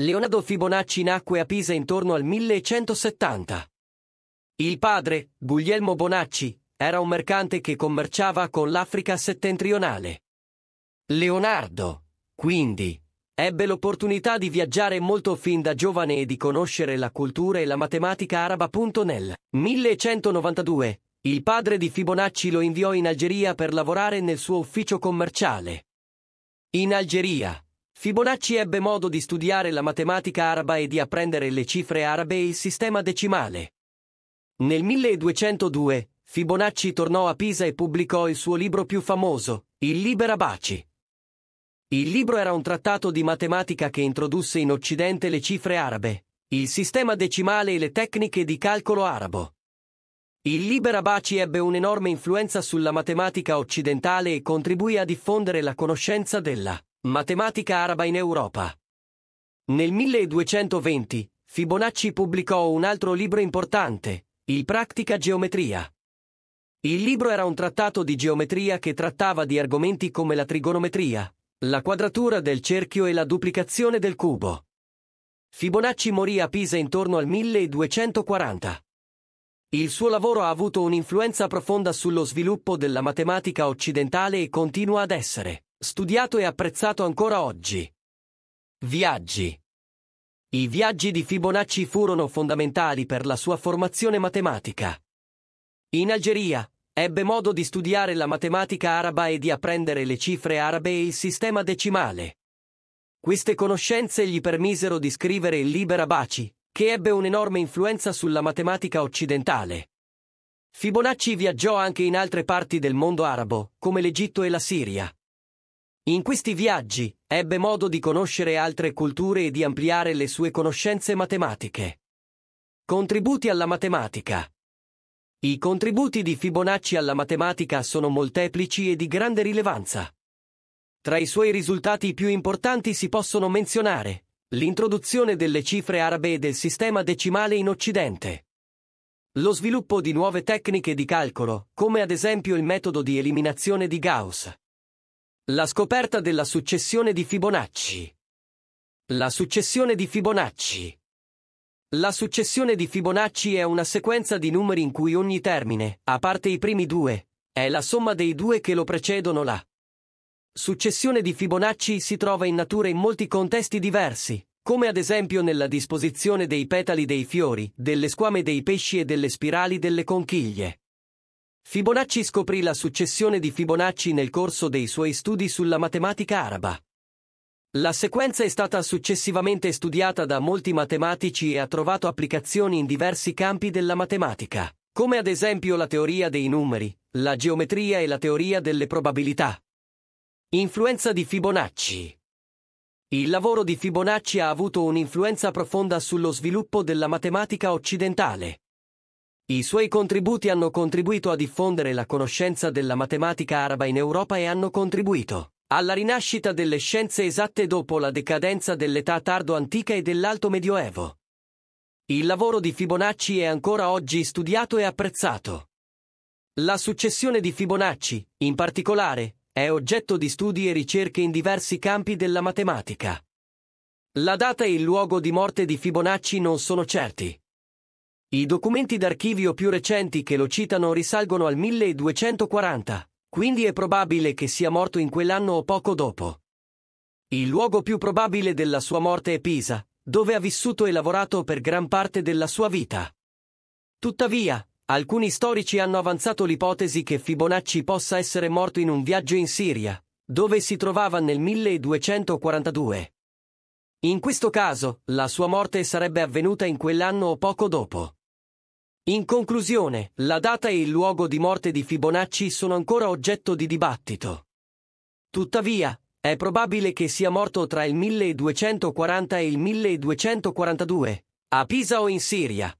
Leonardo Fibonacci nacque a Pisa intorno al 1170. Il padre, Guglielmo Bonacci, era un mercante che commerciava con l'Africa settentrionale. Leonardo, quindi, ebbe l'opportunità di viaggiare molto fin da giovane e di conoscere la cultura e la matematica araba. Nel 1192, il padre di Fibonacci lo inviò in Algeria per lavorare nel suo ufficio commerciale. In Algeria, Fibonacci ebbe modo di studiare la matematica araba e di apprendere le cifre arabe e il sistema decimale. Nel 1202, Fibonacci tornò a Pisa e pubblicò il suo libro più famoso, il Liber Abaci. Il libro era un trattato di matematica che introdusse in Occidente le cifre arabe, il sistema decimale e le tecniche di calcolo arabo. Il Liber Abaci ebbe un'enorme influenza sulla matematica occidentale e contribuì a diffondere la conoscenza della Matematica araba in Europa. Nel 1220, Fibonacci pubblicò un altro libro importante, il Practica Geometria. Il libro era un trattato di geometria che trattava di argomenti come la trigonometria, la quadratura del cerchio e la duplicazione del cubo. Fibonacci morì a Pisa intorno al 1240. Il suo lavoro ha avuto un'influenza profonda sullo sviluppo della matematica occidentale e continua ad essere studiato e apprezzato ancora oggi. Viaggi. I viaggi di Fibonacci furono fondamentali per la sua formazione matematica. In Algeria, ebbe modo di studiare la matematica araba e di apprendere le cifre arabe e il sistema decimale. Queste conoscenze gli permisero di scrivere il Liber Abaci, che ebbe un'enorme influenza sulla matematica occidentale. Fibonacci viaggiò anche in altre parti del mondo arabo, come l'Egitto e la Siria. In questi viaggi ebbe modo di conoscere altre culture e di ampliare le sue conoscenze matematiche. Contributi alla matematica. I contributi di Fibonacci alla matematica sono molteplici e di grande rilevanza. Tra i suoi risultati più importanti si possono menzionare l'introduzione delle cifre arabe e del sistema decimale in Occidente. Lo sviluppo di nuove tecniche di calcolo, come ad esempio il metodo di eliminazione di Gauss. La scoperta della successione di Fibonacci. La successione di Fibonacci. La successione di Fibonacci è una sequenza di numeri in cui ogni termine, a parte i primi due, è la somma dei due che lo precedono la successione di Fibonacci si trova in natura in molti contesti diversi, come ad esempio nella disposizione dei petali dei fiori, delle squame dei pesci e delle spirali delle conchiglie. Fibonacci scoprì la successione di Fibonacci nel corso dei suoi studi sulla matematica araba. La sequenza è stata successivamente studiata da molti matematici e ha trovato applicazioni in diversi campi della matematica, come ad esempio la teoria dei numeri, la geometria e la teoria delle probabilità. Influenza di Fibonacci Il lavoro di Fibonacci ha avuto un'influenza profonda sullo sviluppo della matematica occidentale. I suoi contributi hanno contribuito a diffondere la conoscenza della matematica araba in Europa e hanno contribuito alla rinascita delle scienze esatte dopo la decadenza dell'età tardo-antica e dell'alto medioevo. Il lavoro di Fibonacci è ancora oggi studiato e apprezzato. La successione di Fibonacci, in particolare, è oggetto di studi e ricerche in diversi campi della matematica. La data e il luogo di morte di Fibonacci non sono certi. I documenti d'archivio più recenti che lo citano risalgono al 1240, quindi è probabile che sia morto in quell'anno o poco dopo. Il luogo più probabile della sua morte è Pisa, dove ha vissuto e lavorato per gran parte della sua vita. Tuttavia, alcuni storici hanno avanzato l'ipotesi che Fibonacci possa essere morto in un viaggio in Siria, dove si trovava nel 1242. In questo caso, la sua morte sarebbe avvenuta in quell'anno o poco dopo. In conclusione, la data e il luogo di morte di Fibonacci sono ancora oggetto di dibattito. Tuttavia, è probabile che sia morto tra il 1240 e il 1242, a Pisa o in Siria.